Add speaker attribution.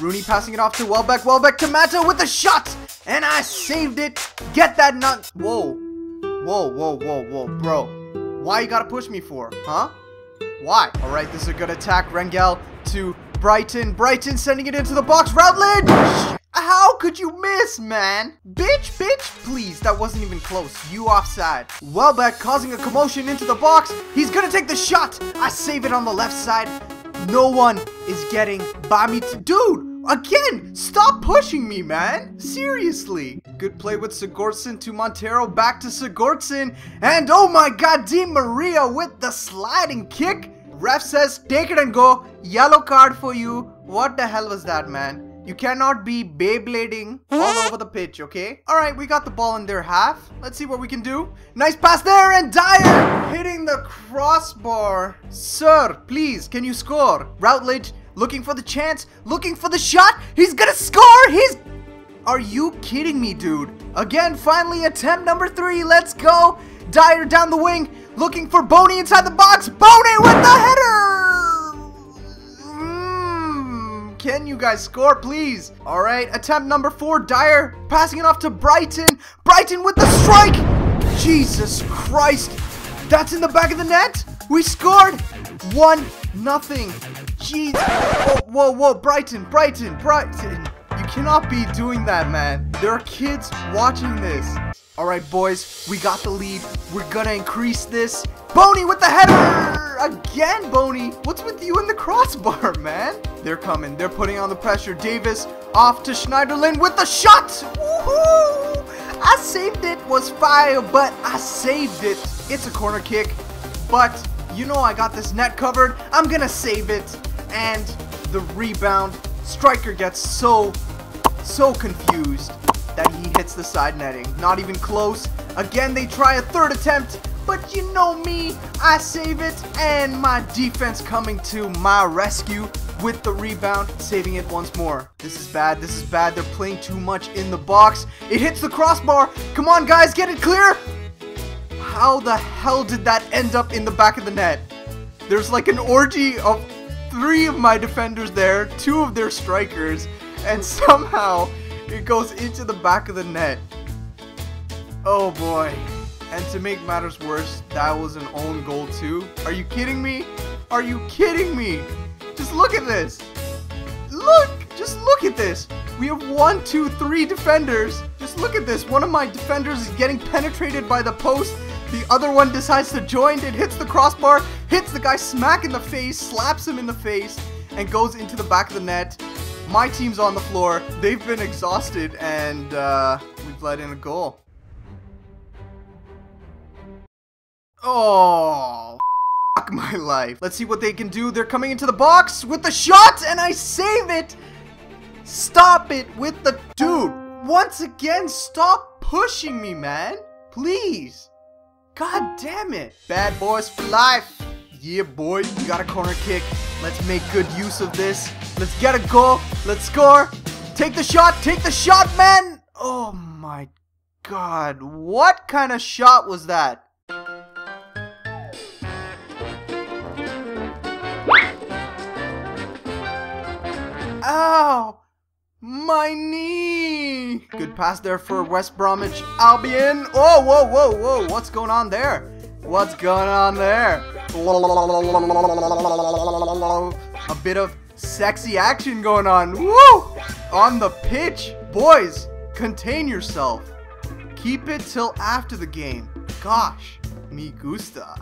Speaker 1: Rooney passing it off to Welbeck. Welbeck to Mata with a shot. And I saved it. Get that nut. Whoa. Whoa, whoa, whoa, whoa, bro. Why you gotta push me for? Huh? Why? All right, this is a good attack. Rangel to Britton. Britton sending it into the box. Routledge! How could you miss, man? Bitch, bitch, please. That wasn't even close. You offside. Welbeck causing a commotion into the box. He's gonna take the shot. I save it on the left side. No one is getting by me. Dude, again, stop pushing me, man. Seriously. Good play with Sigurdsson to Montero. Back to Sigurdsson. And oh my god, Di Maria with the sliding kick. Ref says, take it and go. Yellow card for you. What the hell was that, man? You cannot be Beyblading all over the pitch, okay? Alright, we got the ball in their half. Let's see what we can do. Nice pass there, and Dyer hitting the crossbar. Sir, please, can you score? Routledge looking for the chance, looking for the shot. He's gonna score! He's... Are you kidding me, dude? Again, finally, attempt number three. Let's go. Dyer down the wing, looking for Bony inside the box. Bony with the header! Mm, can you guys score, please? All right, attempt number four. Dyer passing it off to Britton. Britton with the strike. Jesus Christ. That's in the back of the net. We scored. One, nothing. Jeez. Whoa, whoa, whoa. Britton, Britton, Britton. You cannot be doing that, man. There are kids watching this. All right, boys, we got the lead. We're gonna increase this. Bony with the header! Again, Bony. What's with you in the crossbar, man? They're coming. They're putting on the pressure. Davis off to Schneiderlin with the shot! Woohoo! I saved it. Was fire, but I saved it. It's a corner kick, but you know I got this net covered. I'm gonna save it. And the rebound. Striker gets so, so confused that he hits the side netting. Not even close. Again, they try a third attempt, but you know me, I save it, and my defense coming to my rescue with the rebound, saving it once more. This is bad, this is bad, they're playing too much in the box. It hits the crossbar, come on guys, get it clear! How the hell did that end up in the back of the net? There's like an orgy of three of my defenders there, two of their strikers, and somehow it goes into the back of the net. Oh boy. And to make matters worse, that was an own goal too. Are you kidding me? Are you kidding me? Just look at this. Look! Just look at this. We have one, two, three defenders. Just look at this. One of my defenders is getting penetrated by the post. The other one decides to join. It hits the crossbar, hits the guy smack in the face, slaps him in the face, and goes into the back of the net. My team's on the floor. They've been exhausted, and uh, we've let in a goal. Oh, fuck my life. Let's see what they can do. They're coming into the box with the shot, and I save it. Stop it with the... Dude, once again, stop pushing me, man. Please. God damn it. Bad boys for life. Yeah, boy, we got a corner kick. Let's make good use of this. Let's get a goal. Let's score. Take the shot. Take the shot, man. Oh, my God. What kind of shot was that? Ow! My knee! Good pass there for West Bromwich Albion. Oh, whoa, whoa, whoa. What's going on there? What's going on there? A bit of sexy action going on. Woo! On the pitch. Boys, contain yourself. Keep it till after the game. Gosh, me gusta.